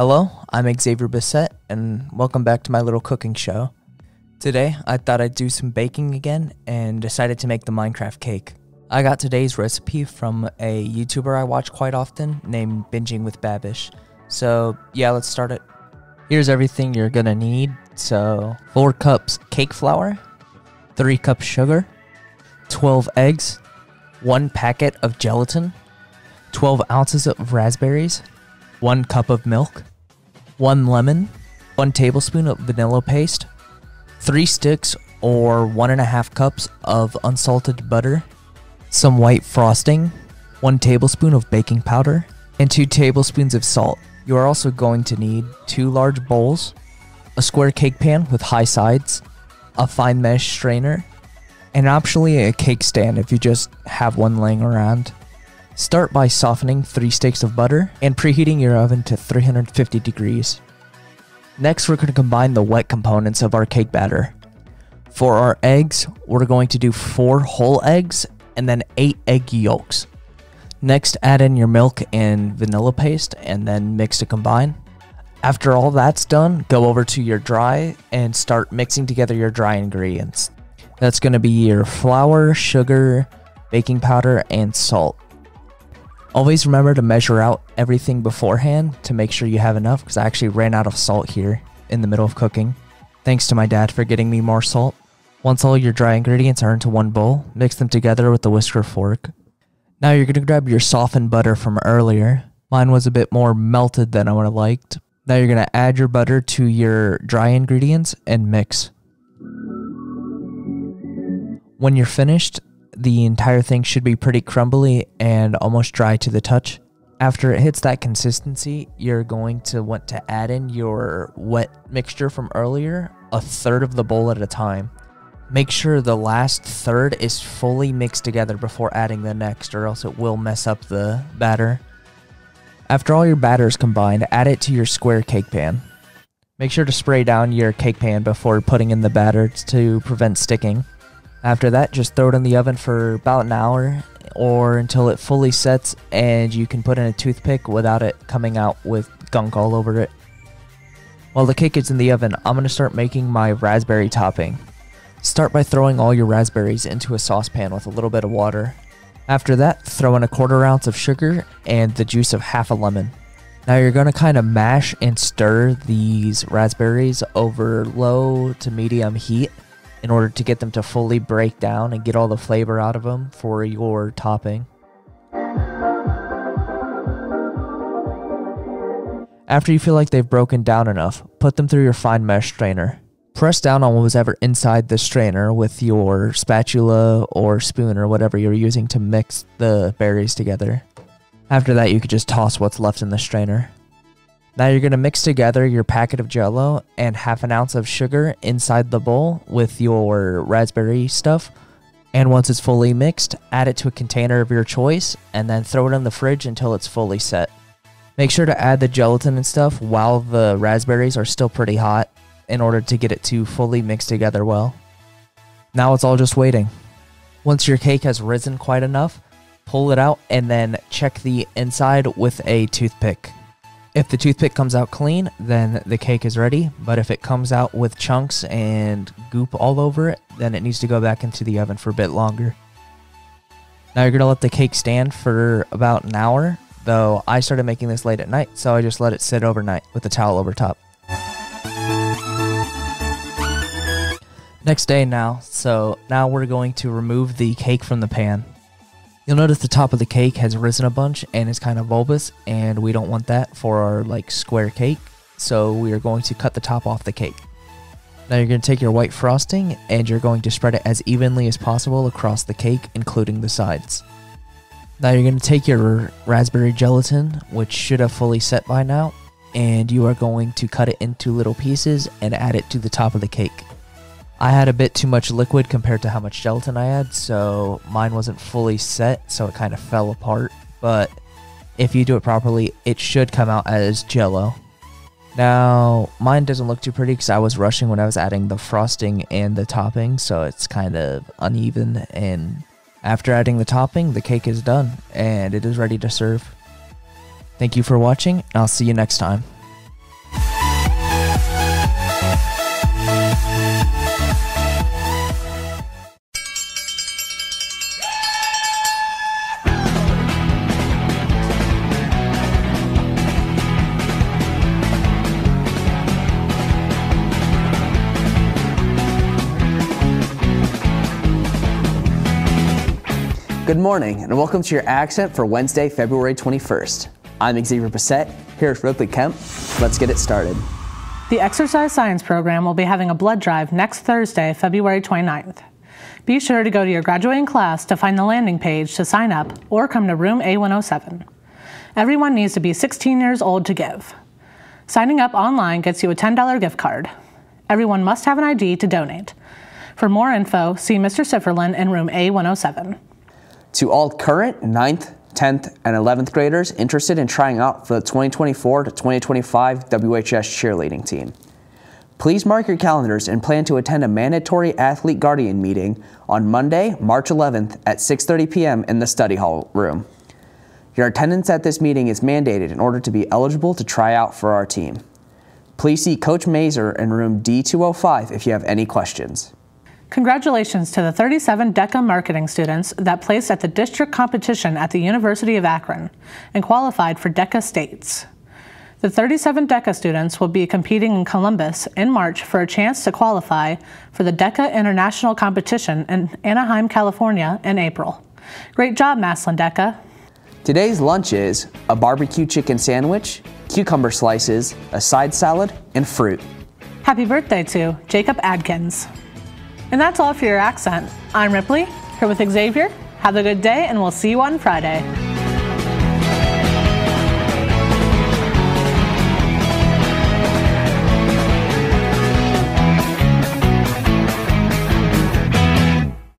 Hello, I'm Xavier Bissett, and welcome back to my little cooking show. Today, I thought I'd do some baking again and decided to make the Minecraft cake. I got today's recipe from a YouTuber I watch quite often named Binging with Babish. So, yeah, let's start it. Here's everything you're gonna need. So, 4 cups cake flour, 3 cups sugar, 12 eggs, 1 packet of gelatin, 12 ounces of raspberries, 1 cup of milk, 1 lemon, 1 tablespoon of vanilla paste, 3 sticks or 1.5 cups of unsalted butter, some white frosting, 1 tablespoon of baking powder, and 2 tablespoons of salt. You are also going to need 2 large bowls, a square cake pan with high sides, a fine mesh strainer, and optionally a cake stand if you just have one laying around. Start by softening 3 sticks of butter and preheating your oven to 350 degrees. Next, we're going to combine the wet components of our cake batter. For our eggs, we're going to do 4 whole eggs and then 8 egg yolks. Next, add in your milk and vanilla paste and then mix to combine. After all that's done, go over to your dry and start mixing together your dry ingredients. That's going to be your flour, sugar, baking powder, and salt. Always remember to measure out everything beforehand to make sure you have enough because I actually ran out of salt here in the middle of cooking. Thanks to my dad for getting me more salt. Once all your dry ingredients are into one bowl, mix them together with the whisker fork. Now you're going to grab your softened butter from earlier. Mine was a bit more melted than I would have liked. Now you're going to add your butter to your dry ingredients and mix. When you're finished, the entire thing should be pretty crumbly and almost dry to the touch. After it hits that consistency, you're going to want to add in your wet mixture from earlier, a third of the bowl at a time. Make sure the last third is fully mixed together before adding the next, or else it will mess up the batter. After all your batter is combined, add it to your square cake pan. Make sure to spray down your cake pan before putting in the batter to prevent sticking. After that, just throw it in the oven for about an hour or until it fully sets and you can put in a toothpick without it coming out with gunk all over it. While the cake is in the oven, I'm going to start making my raspberry topping. Start by throwing all your raspberries into a saucepan with a little bit of water. After that, throw in a quarter ounce of sugar and the juice of half a lemon. Now you're going to kind of mash and stir these raspberries over low to medium heat in order to get them to fully break down and get all the flavor out of them for your topping. After you feel like they've broken down enough, put them through your fine mesh strainer. Press down on what was ever inside the strainer with your spatula or spoon or whatever you're using to mix the berries together. After that, you could just toss what's left in the strainer. Now you're going to mix together your packet of jello and half an ounce of sugar inside the bowl with your raspberry stuff. And once it's fully mixed, add it to a container of your choice and then throw it in the fridge until it's fully set. Make sure to add the gelatin and stuff while the raspberries are still pretty hot in order to get it to fully mix together well. Now it's all just waiting. Once your cake has risen quite enough, pull it out and then check the inside with a toothpick. If the toothpick comes out clean, then the cake is ready. But if it comes out with chunks and goop all over it, then it needs to go back into the oven for a bit longer. Now you're going to let the cake stand for about an hour, though I started making this late at night, so I just let it sit overnight with the towel over top. Next day now, so now we're going to remove the cake from the pan. You'll notice the top of the cake has risen a bunch and is kind of bulbous and we don't want that for our like square cake. So we are going to cut the top off the cake. Now you're going to take your white frosting and you're going to spread it as evenly as possible across the cake, including the sides. Now you're going to take your raspberry gelatin, which should have fully set by now, and you are going to cut it into little pieces and add it to the top of the cake. I had a bit too much liquid compared to how much gelatin I had, so mine wasn't fully set, so it kind of fell apart. But if you do it properly, it should come out as jello. Now, mine doesn't look too pretty because I was rushing when I was adding the frosting and the topping, so it's kind of uneven. And after adding the topping, the cake is done and it is ready to serve. Thank you for watching, I'll see you next time. Good morning and welcome to your accent for Wednesday, February 21st. I'm Xavier Bissett, here with Ripley Kemp. Let's get it started. The Exercise Science program will be having a blood drive next Thursday, February 29th. Be sure to go to your graduating class to find the landing page to sign up or come to room A107. Everyone needs to be 16 years old to give. Signing up online gets you a $10 gift card. Everyone must have an ID to donate. For more info, see Mr. Sifferlin in room A107. To all current 9th, 10th, and 11th graders interested in trying out for the 2024 to 2025 WHS cheerleading team, please mark your calendars and plan to attend a mandatory athlete guardian meeting on Monday, March 11th at 6:30 p.m. in the study hall room. Your attendance at this meeting is mandated in order to be eligible to try out for our team. Please see Coach Mazer in room D205 if you have any questions. Congratulations to the 37 DECA marketing students that placed at the district competition at the University of Akron and qualified for DECA states. The 37 DECA students will be competing in Columbus in March for a chance to qualify for the DECA International Competition in Anaheim, California in April. Great job, Massillon DECA. Today's lunch is a barbecue chicken sandwich, cucumber slices, a side salad, and fruit. Happy birthday to Jacob Adkins. And that's all for your accent. I'm Ripley, here with Xavier. Have a good day, and we'll see you on Friday.